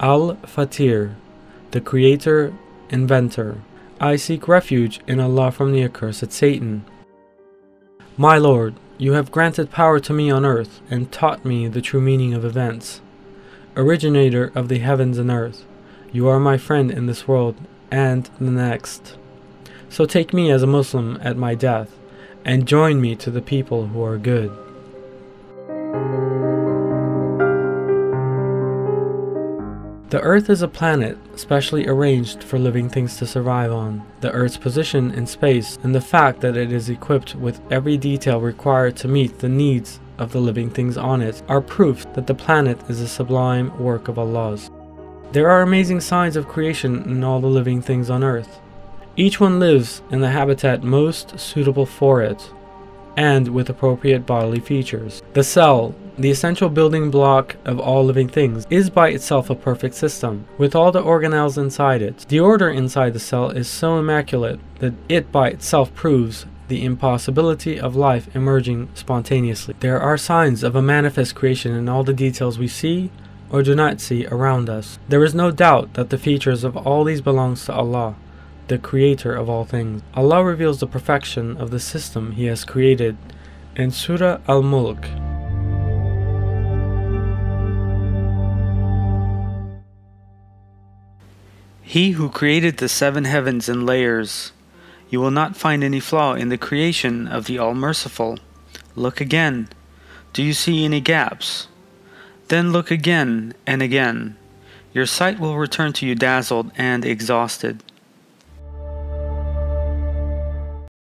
Al Fatir, the creator, inventor. I seek refuge in Allah from the accursed Satan. My Lord, you have granted power to me on earth and taught me the true meaning of events. Originator of the heavens and earth, you are my friend in this world and the next. So take me as a Muslim at my death and join me to the people who are good. The Earth is a planet specially arranged for living things to survive on. The Earth's position in space and the fact that it is equipped with every detail required to meet the needs of the living things on it are proof that the planet is a sublime work of Allah's. There are amazing signs of creation in all the living things on Earth. Each one lives in the habitat most suitable for it, and with appropriate bodily features. The cell, the essential building block of all living things, is by itself a perfect system, with all the organelles inside it. The order inside the cell is so immaculate that it by itself proves the impossibility of life emerging spontaneously. There are signs of a manifest creation in all the details we see or do not see around us. There is no doubt that the features of all these belongs to Allah the creator of all things. Allah reveals the perfection of the system He has created in Surah Al He who created the seven heavens in layers, you will not find any flaw in the creation of the All Merciful. Look again. Do you see any gaps? Then look again and again. Your sight will return to you dazzled and exhausted.